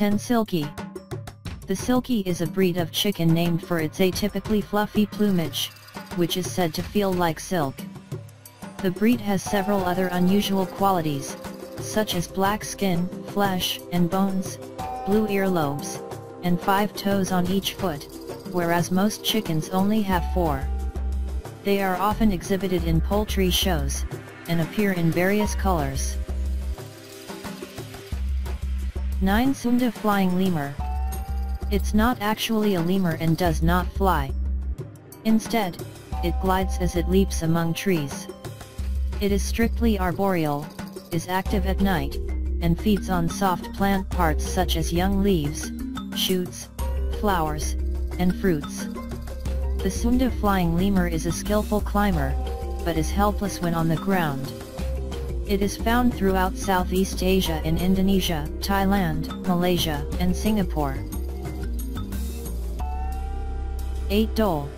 10 Silkie. The Silkie is a breed of chicken named for its atypically fluffy plumage, which is said to feel like silk. The breed has several other unusual qualities, such as black skin, flesh and bones, blue earlobes, and five toes on each foot, whereas most chickens only have four. They are often exhibited in poultry shows, and appear in various colors. 9 Sunda Flying Lemur It's not actually a lemur and does not fly. Instead, it glides as it leaps among trees. It is strictly arboreal, is active at night, and feeds on soft plant parts such as young leaves, shoots, flowers, and fruits. The Sunda flying lemur is a skillful climber, but is helpless when on the ground. It is found throughout Southeast Asia in Indonesia, Thailand, Malaysia, and Singapore. 8 Dhole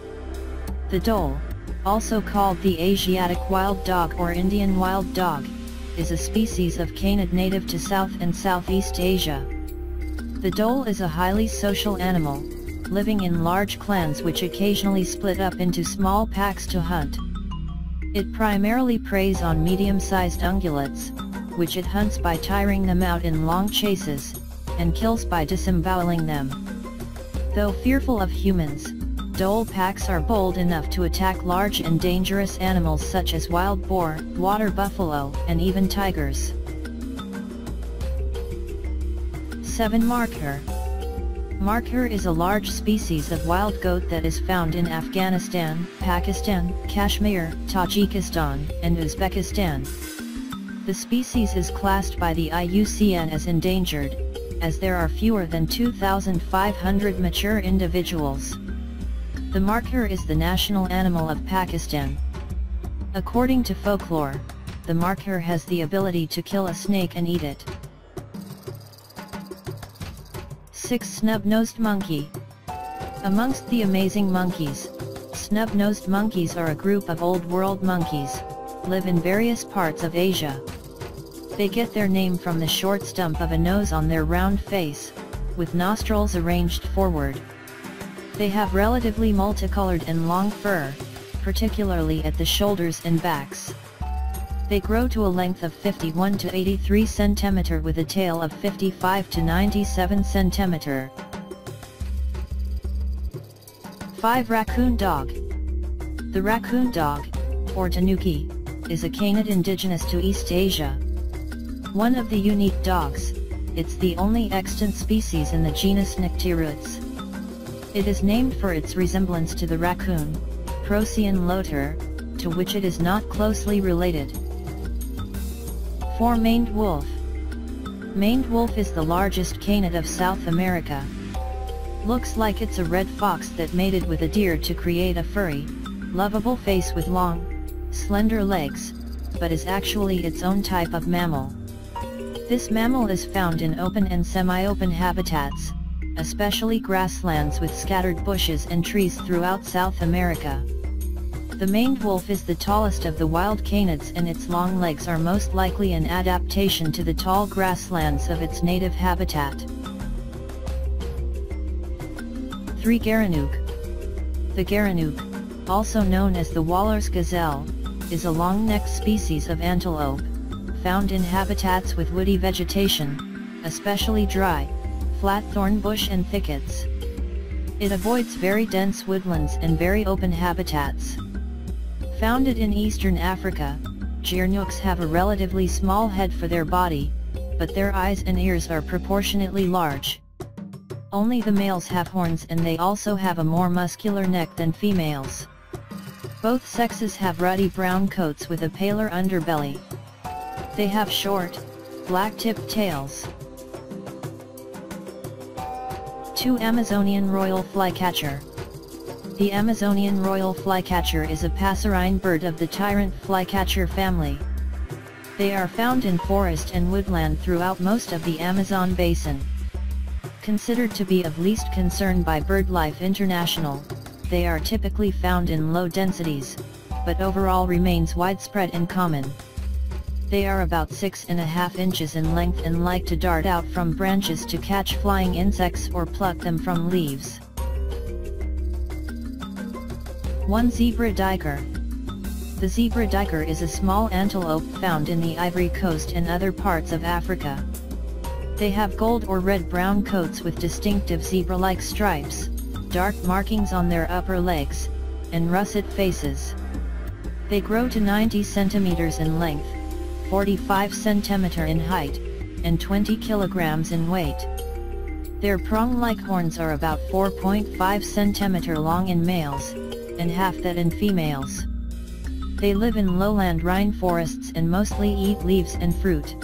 The dhole, also called the Asiatic wild dog or Indian wild dog, is a species of canid native to South and Southeast Asia. The dhole is a highly social animal, living in large clans which occasionally split up into small packs to hunt. It primarily preys on medium-sized ungulates, which it hunts by tiring them out in long chases, and kills by disemboweling them. Though fearful of humans, dhole packs are bold enough to attack large and dangerous animals such as wild boar, water buffalo, and even tigers. 7 Markhor Markhor is a large species of wild goat that is found in Afghanistan, Pakistan, Kashmir, Tajikistan, and Uzbekistan. The species is classed by the IUCN as endangered, as there are fewer than 2,500 mature individuals. The markhor is the national animal of Pakistan. According to folklore, the markhor has the ability to kill a snake and eat it. 6 Snub-nosed monkey Amongst the amazing monkeys, snub-nosed monkeys are a group of old-world monkeys, live in various parts of Asia. They get their name from the short stump of a nose on their round face, with nostrils arranged forward. They have relatively multicolored and long fur, particularly at the shoulders and backs. They grow to a length of 51 to 83 cm with a tail of 55 to 97 cm. 5 Raccoon Dog The raccoon dog, or tanuki, is a canid indigenous to East Asia. One of the unique dogs, it's the only extant species in the genus Nyctereutes. It is named for its resemblance to the raccoon, Procyon lotor, to which it is not closely related. 4 Maned Wolf Maned wolf is the largest canid of South America. Looks like it's a red fox that mated with a deer to create a furry, lovable face with long, slender legs, but is actually its own type of mammal. This mammal is found in open and semi-open habitats, especially grasslands with scattered bushes and trees throughout South America. The maned wolf is the tallest of the wild canids and its long legs are most likely an adaptation to the tall grasslands of its native habitat. 3 Gerenuk The Gerenuk, also known as the Waller's gazelle, is a long-necked species of antelope, found in habitats with woody vegetation, especially dry, flat thorn bush and thickets. It avoids very dense woodlands and very open habitats. Founded in eastern Africa, Gerenuks have a relatively small head for their body, but their eyes and ears are proportionately large. Only the males have horns and they also have a more muscular neck than females. Both sexes have ruddy brown coats with a paler underbelly. They have short, black-tipped tails. 2 Amazonian Royal Flycatcher The Amazonian Royal Flycatcher is a passerine bird of the tyrant flycatcher family. They are found in forest and woodland throughout most of the Amazon basin. Considered to be of least concern by BirdLife International, they are typically found in low densities, but overall remains widespread and common. They are about 6.5 inches in length and like to dart out from branches to catch flying insects or pluck them from leaves. 1 Zebra Duiker The zebra duiker is a small antelope found in the Ivory Coast and other parts of Africa. They have gold or red-brown coats with distinctive zebra-like stripes, dark markings on their upper legs, and russet faces. They grow to 90 centimeters in length, 45 centimeter in height, and 20 kilograms in weight. Their prong-like horns are about 4.5 centimeter long in males, and half that in females. They live in lowland rainforests and mostly eat leaves and fruit.